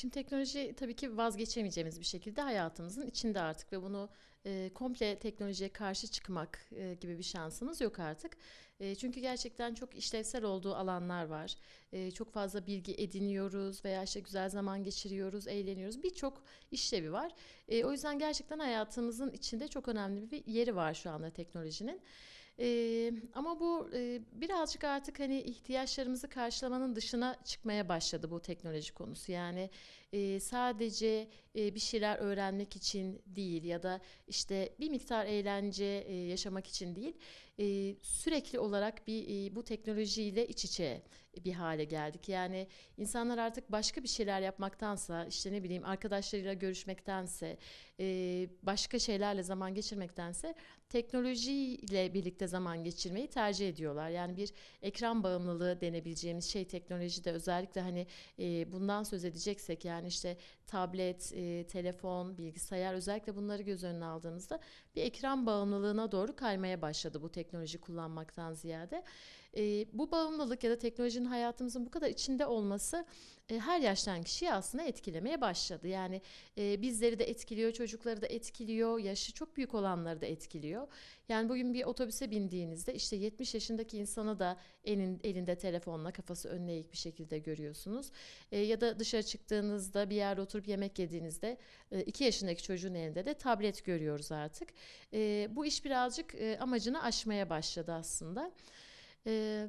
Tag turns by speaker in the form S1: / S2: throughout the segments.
S1: Şimdi teknoloji tabii ki vazgeçemeyeceğimiz bir şekilde hayatımızın içinde artık ve bunu e, komple teknolojiye karşı çıkmak e, gibi bir şansımız yok artık. E, çünkü gerçekten çok işlevsel olduğu alanlar var. E, çok fazla bilgi ediniyoruz veya işte güzel zaman geçiriyoruz, eğleniyoruz. Birçok işlevi var. E, o yüzden gerçekten hayatımızın içinde çok önemli bir yeri var şu anda teknolojinin. E, ama bu e, birazcık artık hani ihtiyaçlarımızı karşılamanın dışına çıkmaya başladı bu teknoloji konusu. Yani e, sadece e, bir şeyler öğrenmek için değil ya da işte bir miktar eğlence e, yaşamak için değil, e, sürekli olarak bir e, bu teknolojiyle iç içe bir hale geldik. Yani insanlar artık başka bir şeyler yapmaktansa, işte ne bileyim arkadaşlarıyla görüşmektense, e, başka şeylerle zaman geçirmektense teknolojiyle birlikte zaman geçirmeyi tercih ediyorlar. Yani bir ekran bağımlılığı denebileceğimiz şey teknolojide özellikle hani e, bundan söz edeceksek yani işte tablet, e, telefon, bilgisayar özellikle bunları göz önüne aldığımızda bir ekran bağımlılığına doğru kaymaya başladı bu teknoloji kullanmaktan ziyade. E, bu bağımlılık ya da teknolojinin hayatımızın bu kadar içinde olması e, her yaştan kişiyi aslında etkilemeye başladı. Yani e, bizleri de etkiliyor, çocukları da etkiliyor, yaşı çok büyük olanları da etkiliyor. Yani bugün bir otobüse bindiğinizde işte 70 yaşındaki insanı da elin, elinde telefonla kafası önüne eğik bir şekilde görüyorsunuz. E, ya da dışarı çıktığınızda bir yerde oturup yemek yediğinizde 2 e, yaşındaki çocuğun elinde de tablet görüyoruz artık. E, bu iş birazcık e, amacını aşmaya başladı aslında. E,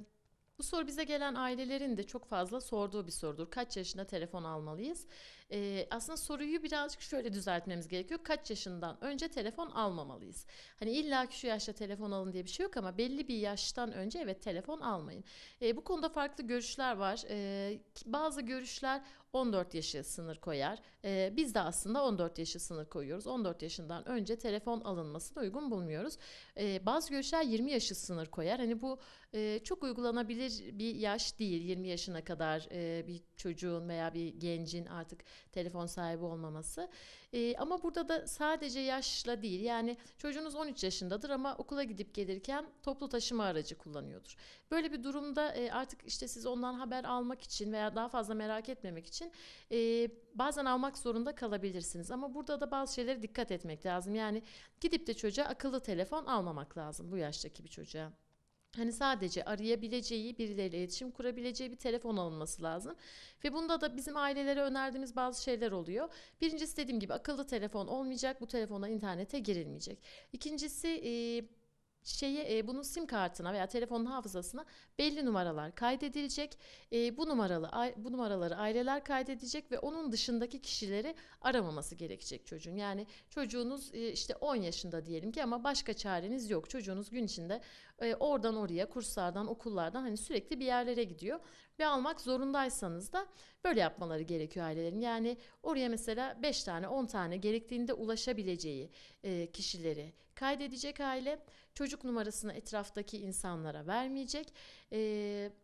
S1: bu soru bize gelen ailelerin de çok fazla sorduğu bir sorudur. Kaç yaşında telefon almalıyız? Ee, aslında soruyu birazcık şöyle düzeltmemiz gerekiyor. Kaç yaşından önce telefon almamalıyız? Hani illa ki şu yaşta telefon alın diye bir şey yok ama belli bir yaştan önce evet telefon almayın. Ee, bu konuda farklı görüşler var. Ee, bazı görüşler 14 yaşı sınır koyar. Ee, biz de aslında 14 yaşı sınır koyuyoruz. 14 yaşından önce telefon alınmasını uygun bulmuyoruz. Ee, bazı görüşler 20 yaşı sınır koyar. Hani bu e, çok uygulanabilir bir yaş değil. 20 yaşına kadar e, bir çocuğun veya bir gencin artık telefon sahibi olmaması. E, ama burada da sadece yaşla değil yani çocuğunuz 13 yaşındadır ama okula gidip gelirken toplu taşıma aracı kullanıyordur. Böyle bir durumda e, artık işte siz ondan haber almak için veya daha fazla merak etmemek için e, bazen almak zorunda kalabilirsiniz. Ama burada da bazı şeylere dikkat etmek lazım. Yani gidip de çocuğa akıllı telefon almamak lazım bu yaştaki bir çocuğa. Hani sadece arayabileceği, birileriyle iletişim kurabileceği bir telefon alınması lazım. Ve bunda da bizim ailelere önerdiğimiz bazı şeyler oluyor. Birincisi dediğim gibi akıllı telefon olmayacak, bu telefona internete girilmeyecek. İkincisi e, şeye e, bunun sim kartına veya telefonun hafızasına belli numaralar kaydedilecek. E, bu numaralı bu numaraları aileler kaydedecek ve onun dışındaki kişileri aramaması gerekecek çocuğun. Yani çocuğunuz e, işte 10 yaşında diyelim ki ama başka çareniz yok. Çocuğunuz gün içinde e, oradan oraya kurslardan, okullardan hani sürekli bir yerlere gidiyor ve almak zorundaysanız da böyle yapmaları gerekiyor ailelerin. Yani oraya mesela 5 tane 10 tane gerektiğinde ulaşabileceği e, kişileri kaydedecek aile çocuk numarasını etraftaki insanlara vermeyecek. E,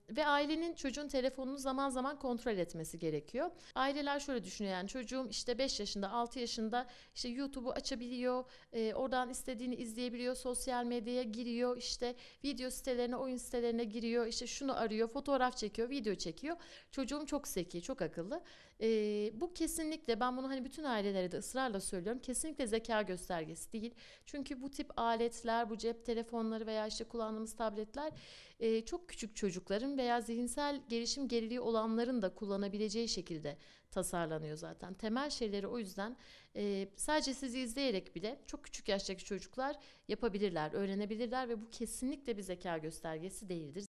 S1: ve ailenin çocuğun telefonunu zaman zaman kontrol etmesi gerekiyor. Aileler şöyle düşünüyor yani çocuğum işte 5 yaşında 6 yaşında işte YouTube'u açabiliyor e, oradan istediğini izleyebiliyor sosyal medyaya giriyor işte video sitelerine oyun sitelerine giriyor işte şunu arıyor fotoğraf çekiyor video çekiyor. Çocuğum çok zeki çok akıllı e, bu kesinlikle ben bunu hani bütün ailelere de ısrarla söylüyorum kesinlikle zeka göstergesi değil çünkü bu tip aletler bu cep telefonları veya işte kullandığımız tabletler e, çok küçük çocukların veya zihinsel gelişim geriliği olanların da kullanabileceği şekilde tasarlanıyor zaten. Temel şeyleri o yüzden e, sadece sizi izleyerek bile çok küçük yaştaki çocuklar yapabilirler, öğrenebilirler ve bu kesinlikle bir zeka göstergesi değildir.